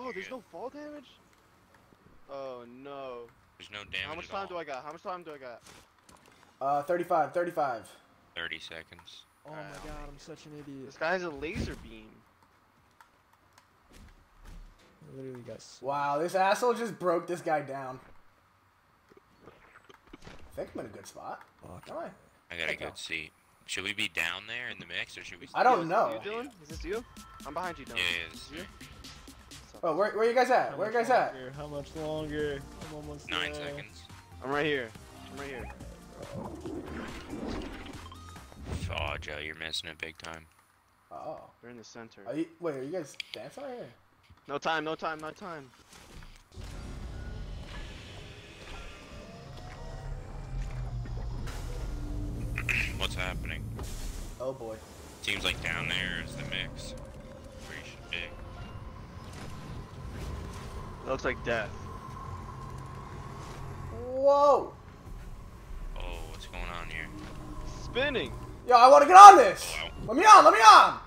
Oh, there's no fall damage? Oh no. There's no damage How much at time all. do I got? How much time do I got? Uh, 35, 35. 30 seconds. Oh Alright, my god, I'm such an idiot. This guy has a laser beam. I literally got. Wow, this asshole just broke this guy down. I think I'm in a good spot. Fuck. Am I? I got a Okay. good seat. Should we be down there in the mix or should we? I don't Yo, is know. this you, Dylan? Is this you? I'm behind you, Dylan. Yeah, yeah, Oh, where, where you guys at? How Where you much guys at? How much longer? I'm almost Nine there. seconds. I'm right here. I'm right here. Oh, Joe, you're missing it big time. Oh. We're in the center. Are you, wait, are you guys dancing right here? No time, no time, no time. What's happening? Oh boy. Seems like down there is the mix. Where you should be. That looks like death. Whoa! Oh, what's going on here? Spinning! Yo, I want to get on this! Wow. Let me on, let me on!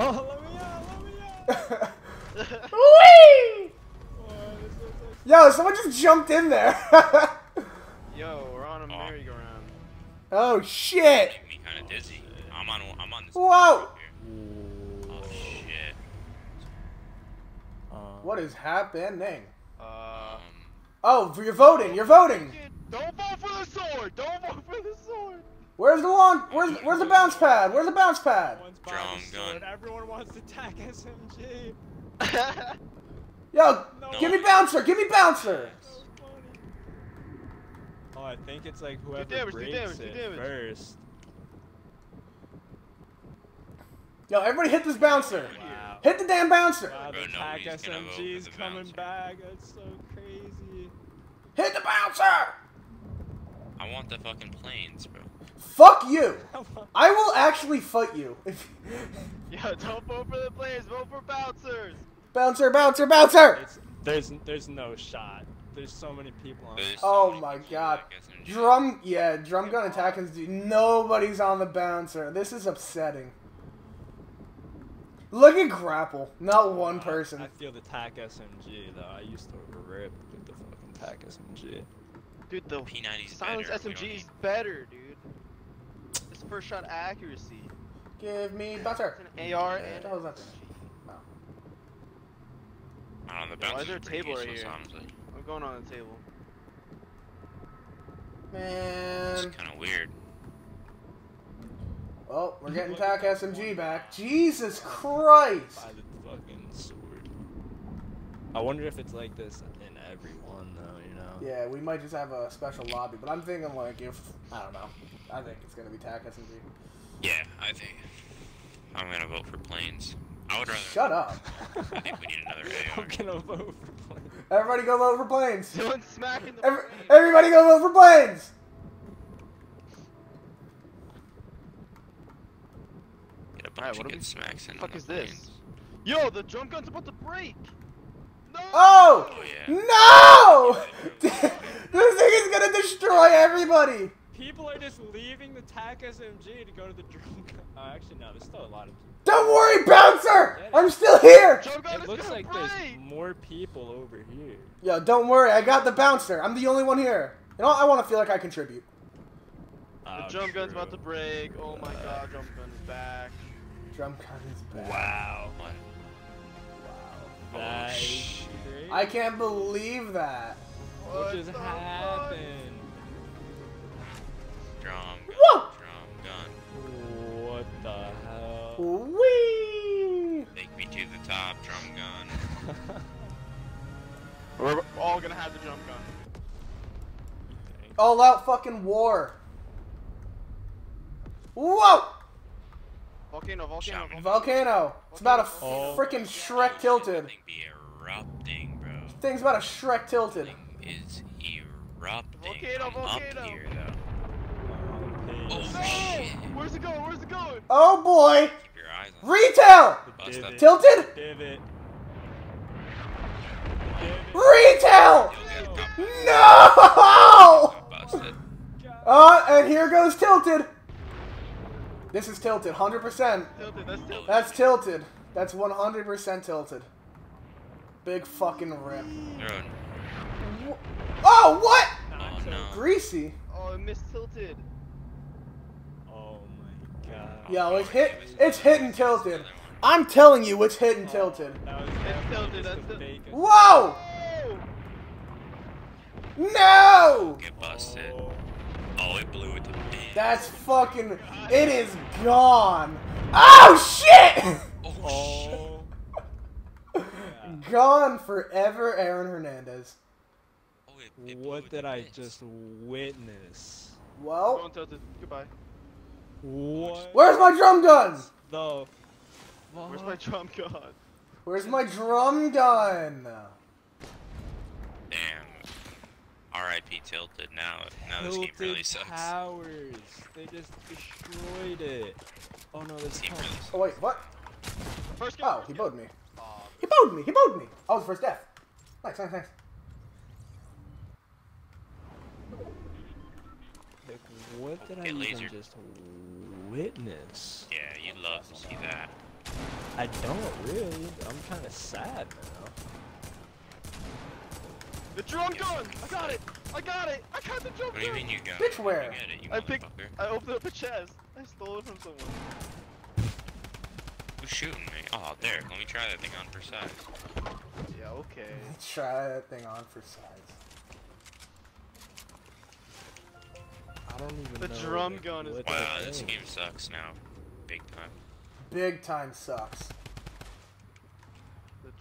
Oh, let me out, let me out. Whee! Oh, this Yo, someone just jumped in there. Yo, we're on a Oh. merry-go-round. oh shit! Making me kind of dizzy. I'm on. I'm on this. Whoa! right here. Oh shit. Uh, What is happening? Uh, Um. Oh, you're voting, you're voting! Don't vote for the sword! Don't vote for the sword! Where's the lawn? Where's where's the bounce pad? Where's the bounce pad? Everyone's buying Drum gun. Everyone wants to attack SMG. Yo, No. give me bouncer, give me bouncer! Oh, I think it's like whoever damage, do breaks damage, do it damage. first. Yo, everybody hit this bouncer! Wow. Hit the damn bouncer! Wow, the Bro, attack nobody's gonna vote for SMG's coming back. That's so crazy. Hit the bouncer! I want the fucking planes, bro. Fuck you! I will actually fight you. If Yo, don't vote for the players, vote for bouncers! bouncer, bouncer, bouncer! It's, there's there's no shot. There's so many people on. There's Oh many my god. that guess in- Drum, yeah, drum gun attack is nobody's on the bouncer. This is upsetting. Look at grapple, not one Uh, person. I feel the TAC SMG though. I used to rip with the fucking TAC SMG. Dude, the P90's silence better. SMG is better, dude. It's first shot accuracy. Give me bouncer. It's an AR What and the hell is that? I don't know, the Yo, why is there a table right here? honestly. I'm going on the table. Man. It's kind of weird. Oh, we're getting TAC SMG back. Jesus Christ! By the fucking sword. I wonder if it's like this in every one though. You know. Yeah, we might just have a special lobby, but I'm thinking like if I don't know, I think it's gonna be TAC SMG. Yeah, I think I'm gonna vote for planes. I would rather. Shut up! I think we need another AR. I'm gonna vote for plane. Everybody go vote for planes. Dylan's smacking the Every, plane. everybody go vote for planes. Get a bunch Alright, what of are good we- smacks in fuck is the this? planes. Yo, the jump gun's about to break! No! Oh! Oh yeah. No! this thing is gonna destroy everybody. People are just leaving the TAC SMG to go to the drum gun. Oh, actually no. There's still a lot of. people. Don't worry, bouncer. I'm still here. Drum gun looks like break! there's more people over here. Yo, don't worry. I got the bouncer. I'm the only one here. You know, I want to feel like I contribute. Oh, the jump drum gun's about to break. Oh my uh, god, jump gun's back. Drum gun is back. Wow. Wow. That is sh- I can't believe that. What What just the fuck? happened? Drum gun. Whoa! Drum gun. What the hell? Wee! Take me to the top. Drum gun. We're all gonna have the drum gun. All out fucking war. Whoa! Volcano, volcano, volcano. Volcano. It's about a Oh. freaking Shrek tilted. Thing be erupting, bro. Thing's about a Shrek tilted. Thing is erupting. Volcano, I'm volcano. Up here, though. Oh No! shit. Where's it going? Where's it going? Oh boy! Keep your eyes on. Retail! Divot. Tilted? Divot. Retail! You'll No! got busted. Uh, and here goes tilted. This is tilted, 100%. Tilted, that's tilted. That's tilted. That's 100% tilted. Big fucking rip. They're. Wh- Oh, what? Oh no. Greasy. Oh, it missed tilted. Oh my god. Yo, it's Oh, hit. It's hit and tilted. I'm telling you, it's hit and oh, tilted. That was It's tilted, that's a Whoa! Oh! No! Get busted. Oh. Oh, it blew it to bits. That's fucking. It is gone. Oh shit! Oh. Gone forever, Aaron Hernandez. Oh, it, it What did I bits. just witness? Well, Going tilted. Goodbye. What? where's my drum gun? the? Where's my drum gun? Where's my drum gun? Damn. R.I.P. Tilted. Now, now this game really sucks. Towers. They just destroyed it. Oh no, This this game really Oh wait, what? First kill. Oh, first he bowed me. Aw, He bowed me. He bowed me. I was the first death. Nice, nice, nice. Like, what did I Get even just witness? Yeah, you'd love to see that. I don't really. I'm kind of sad now. The drum gun! I got it! I got it! I got the drum What do you gun! mean you got Bitch, where? It, I picked. I opened up a chest. I stole it from someone. Who's shooting me? Oh, there. Let me try that thing on for size. Yeah, okay. Try that thing on for size. I don't even The know. The drum like, gun is Wow, this think. game sucks now. Big time. Big time sucks.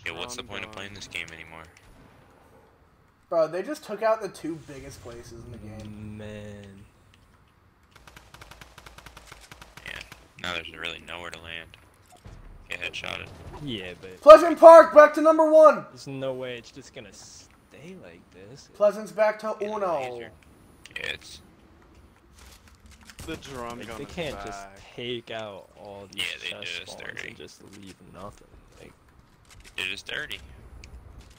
Yeah, what's the drum point of playing this game anymore? Bro, they just took out the two biggest places in the game. Man. Yeah. Now there's really nowhere to land. Get headshotted. Yeah, but Pleasant Park, back to number one. there's no way it's just gonna stay like this. Pleasant's back to Get uno. Yeah, it's. The drum Like, gun. they can't just take out all these Yeah, they chest did us spawns dirty. and just leave nothing. Like, It is dirty.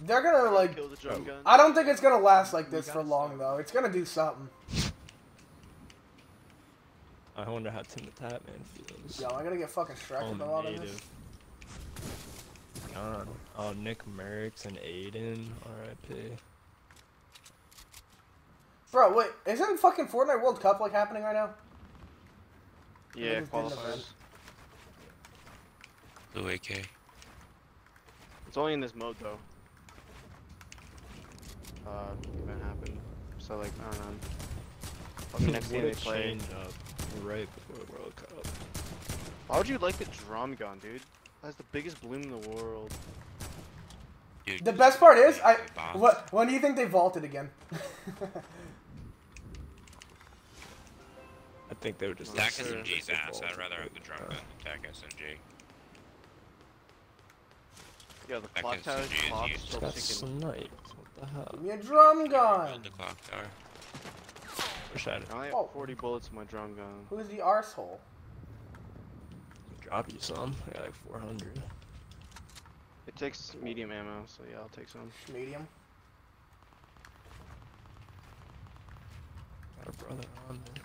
They're gonna like. Kill the drum oh. gun. I don't think it's gonna last like this for long some. though. It's gonna do something. I wonder how Tim the Tatman feels. Yo, I'm gonna get fucking struck Home with a lot of this. God. Oh, Nick Mercs and Aiden, R.I.P. Bro, wait, isn't fucking Fortnite World Cup like happening right now? Yeah, just qualifiers. Blue AK. It's only in this mode though. Uh, event happened. So like, I don't know. Probably next what game a they play. change up right before the World Cup. Why would you like the drum gun, dude? That's the biggest bloom in the world. Dude, The best part is, I. bombs. What? When do you think they vaulted again? I think they were just Attack Sure. SMG's ass. I'd rather have the drum gun than attack SMG. Yeah, the clock tower tower's GG. clock's It's still got ticking. sniped. What the hell? Give me a drum Build gun. the clock tower. Wish I had I have Oh. 40 bullets in my drum gun. Who's the arsehole? drop you some. I got like 400. It takes medium ammo, so yeah, I'll take some. Medium. Got a brother on there.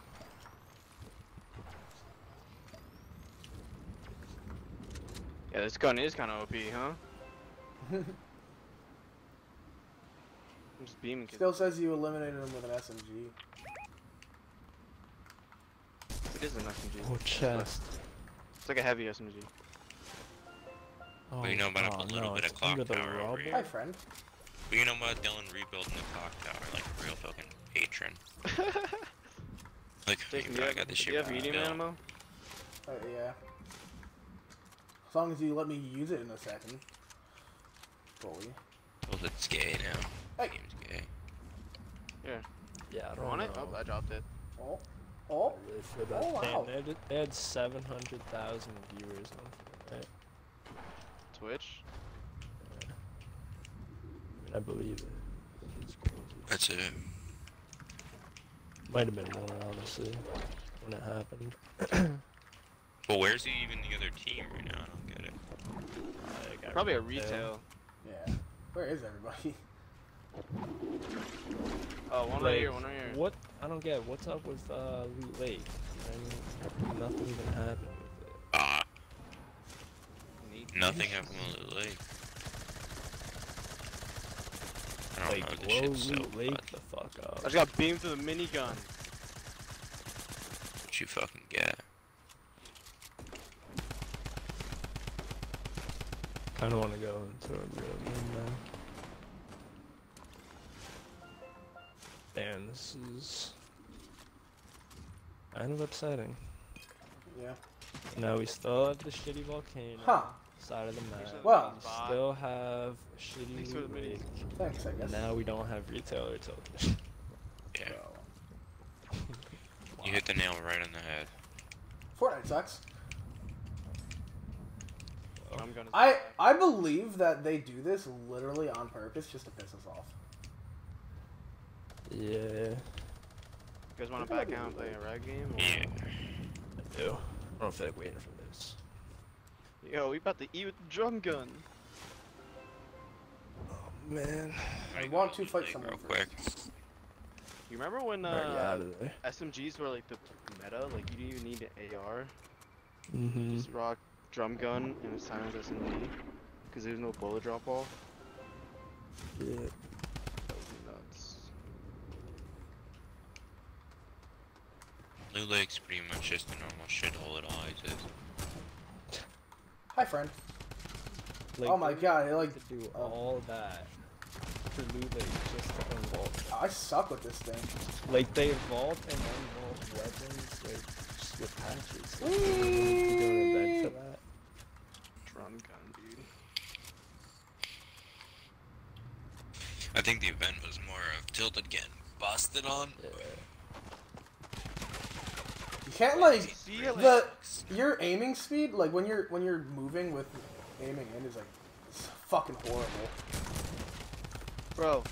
Yeah, this gun is kind of OP, huh? I'm just beaming kids. Still says you eliminated him with an SMG. It is an SMG. Oh, chest. It's like a heavy SMG. Oh, Well, you know about a oh, little no, bit of it's clock under the tower over here. Hi, friend. But you know about Dylan rebuilding the clock tower like a real fucking patron. Like, Jason, bro, do you I have, got this do shit you have rebuilt. medium ammo? Uh, yeah. As long as you let me use it in a second. Fully. Well, it's gay now. Hey. Game's gay. Yeah, Yeah, I don't Want know. it? Oh, I dropped it. Oh. Oh. Really for that. Oh, wow. they, had, they had 700,000 viewers on Fortnite. Twitch. I, mean, I believe it. It's crazy. That's it. Might have been more, honestly, when it happened. Well, where's he even the other team right now? I don't get it. I got Probably a retail. retail. Yeah. Where is everybody? Oh, one right here, one right here. What? I don't get. What's up with uh, Loot Lake? I mean, nothing even happened with it. Ah, nothing happened with Loot Lake. Like, Oh, this blow shit's so Loot Lake fun. the fuck I just got beamed with a minigun. What you fucking get? Kind of want to go into a real game now. Damn, this is kind of upsetting. Yeah. Now we still have the shitty volcano Huh. side of the map. Well- we still have shitty Thanks for the Loot Thanks, I guess. Now we don't have retailer tilted. Yeah. So, You hit the nail right on the head. Fortnite sucks. Drum gun is I. I believe that they do this literally on purpose just to piss us off. Yeah, You guys want to back out and play a rag game? Or... Yeah. I do. I don't feel like waiting for this. Yo, we about to eat with the drum gun. Oh man. I Alright, want to fight Lake someone real first. quick. You remember when Alright, uh, of there. SMGs were like the meta? Like you didn't even need an AR. Mm-hmm. Just rock drum gun and a silenced SMG. Because there's no bullet drop off. Yeah. That would be nuts. Blue Lake's pretty much just a normal shithole it always is. Hi, friend. Like, oh my god, I like to do oh. all that for Loot Lake just to unvault. I suck with this thing. Like they vault and unvault weapons like just with patches. Like, they don't need to go to bed for that. Drum gun, dude. I think the event was more of Tilted getting busted on. Yeah. You can't like the your aiming speed, like when you're when you're moving with aiming in, is like it's fucking horrible. Bro,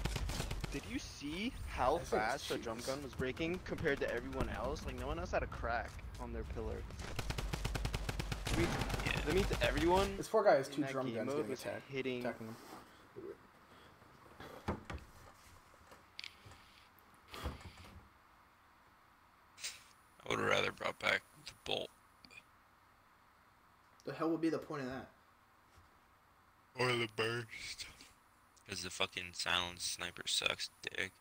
did you see how think fast the drum gun was breaking compared to everyone else? Like no one else had a crack on their pillar. Means, Yeah. that means everyone This poor guy has two drum guns mode getting attacked. hitting. attacking him. I would have rather brought back the bolt. The hell would be the point of that? Or the burst. Because the fucking silent sniper sucks dick.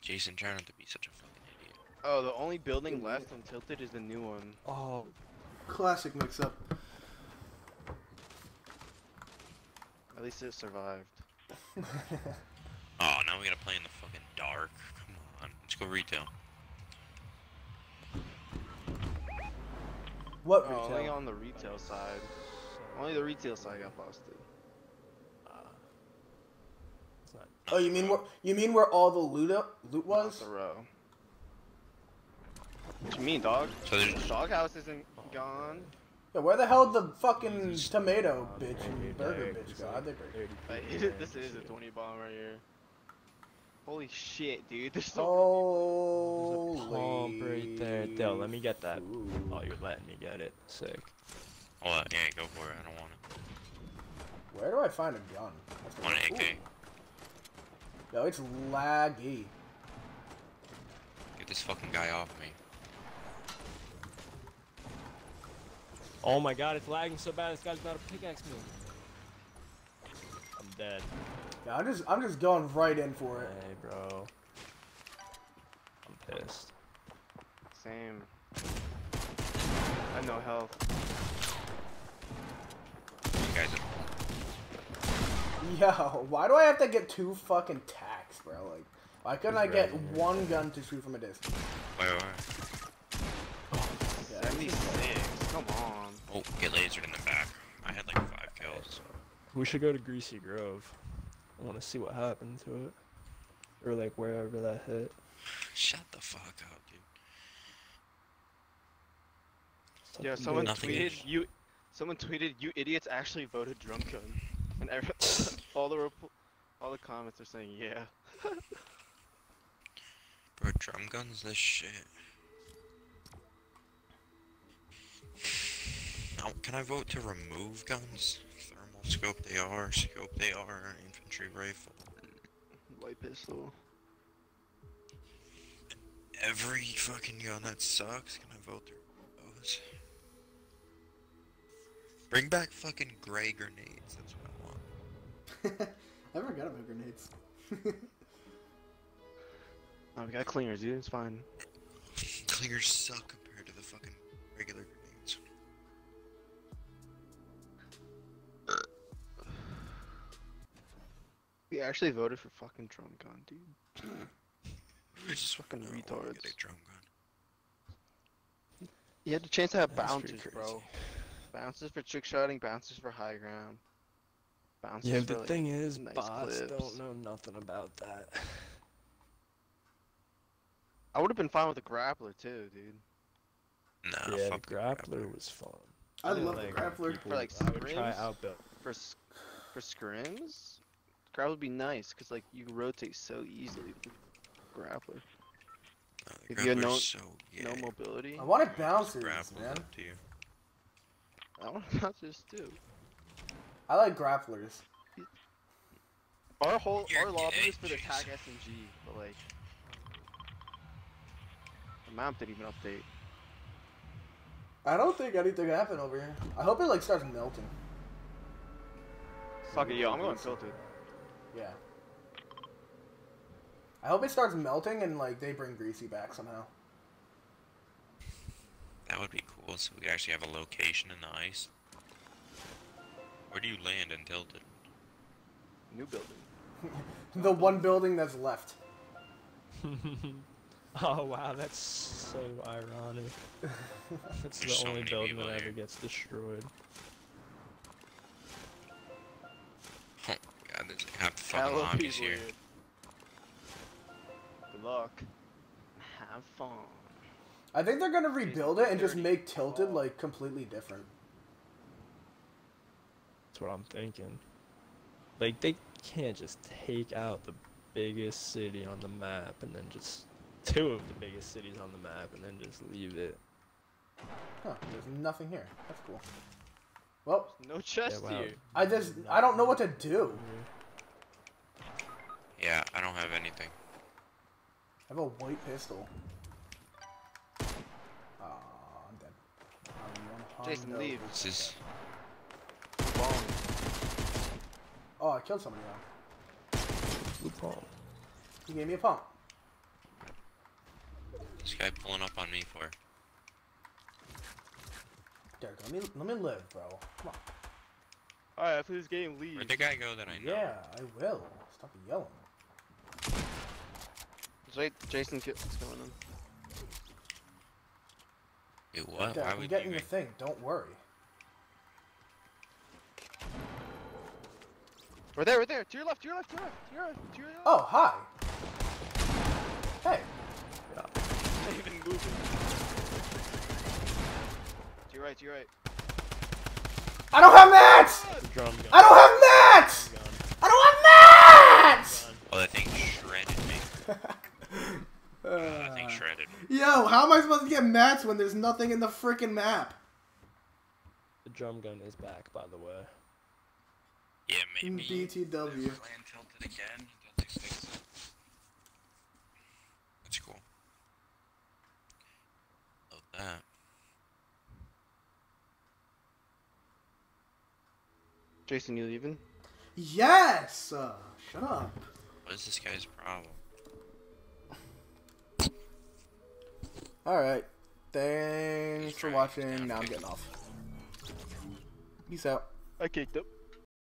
Jason try not to be such a fucking idiot. Oh, the only building left on Tilted is the new one. Oh, Classic mix-up. At least it survived. Oh, now we gotta play in the fucking dark. Come on, let's go retail. what Oh, only on the retail side. Only the retail side got busted. it's not. Oh, you mean where you mean where all the loot up, loot Not was? the row. What you mean, dog? So there's The doghouse isn't gone. Yeah, where the hell the fucking Jesus. tomato bitch and burger there, bitch it's go? like How'd they break? 30 Like, people this is a 20 bomb right here. Holy shit, dude. There's so Oh, There's a pump right there. Dale, let me get that. Oh, you're letting me get it. Sick. Oh, uh, yeah, go for it. I don't want it. Where do I find a gun? That's Want an AK? Ooh. Yo, it's laggy. Get this fucking guy off me. Oh my god, it's lagging so bad. This guy's about to pickaxe me. I'm dead. Yeah, I'm just I'm just going right in for it. Hey, bro. I'm pissed. Same. I have no health. You guys are Yo, why do I have to get two fucking tacks, bro? Like, why couldn't I get right here. one gun to shoot from a distance? Wait, wait, wait. Yeah, 76. Come on. Oh, get lasered in the back. I had like five kills. We should go to Greasy Grove. I want to see what happened to it. Or like wherever that hit. Shut the fuck up, dude. Yeah, someone tweeted is. you. Someone tweeted you idiots actually voted drum gun, and every, all the rep- all the comments are saying yeah. Bro, drum guns, this shit. Now, can I vote to remove guns? Thermal scope they are, scope they are, infantry rifle. Light pistol. Every fucking gun that sucks, can I vote through those? Bring back fucking gray grenades, that's what I want. I forgot about grenades. Oh, we got cleaners, dude. It's fine. Clears suck actually voted for fucking drum gun, dude. It's just fucking no, retards. Get a drum gun. You had the chance to have That's pretty bounces, bro. Bounces for trick shotting, bounces for high ground. Bounces Yeah, for the like, thing is, nice bots clips. don't know nothing about that. I would have been fine with a grappler too, dude. Nah, yeah, the fuck the grappler was fun. I didn't love the grappler. people- For, like, scrims. I would try scrims? outbuild. For for scrims, grappler would be nice because like you rotate so easily with uh, the grappler. Nah, If you have no- so. No mobility. I wanted bounces, Grapple's man. up to you. I want to bounces too. I like grapplers. Our whole You're our lobby gay, is for the Jason. tag SMG, but like the map didn't even update. I don't think anything happened over here. I hope it like starts melting. Fuck it, yo, I'm going tilted. Yeah. I hope it starts melting and like they bring Greasy back somehow. That would be cool, so we actually have a location in the ice. Where do you land in Tilted? New building. The one building that's left. oh wow, that's so ironic. That's There's the so only building people that ever gets destroyed. God, there's half the fucking Hello, lobbies people here. here. Good luck. Have fun. I think they're gonna rebuild it and just make Tilted like completely different. That's what I'm thinking. Like they can't just take out the biggest city on the map and then just two of the biggest cities on the map and then just leave it. Huh, there's nothing here. That's cool. Well, No chest wow. here. I just I don't know what to do. Yeah, I don't have anything. I have a white pistol. Aw, I'm dead. I'm one Jason, hundo leave. This is Bomb. Oh, I killed somebody now. Blue palm. He gave me a pump. this guy pulling up on me for. Derek, let me let me live, bro. Come on. Alright, after this game, leave. Where'd the guy go that I know? Yeah, I will. Stop yelling. Wait, Jason, get what's going on? Wait, what? Derek, Why I'm would getting you? the thing. Don't worry. Right there, right there. To your left, to your left, to your left, to your left, to your left. Oh, hi. Hey. Not even moving. To your right, to your right. I don't have mats. Drum gun. I don't have mats. Drum gun. I don't have mats. Oh, that thing shredded me. That Uh, shredded. Yo, how am I supposed to get mats when there's nothing in the freaking map? The drum gun is back, by the way. Yeah, maybe. BTW. Land tilted again until they fix it. That's cool. Love that. Jason, you leaving? Yes. Uh, shut up. What is this guy's problem? All right. Thanks for watching. Now I'm getting off. Peace out. I kicked up.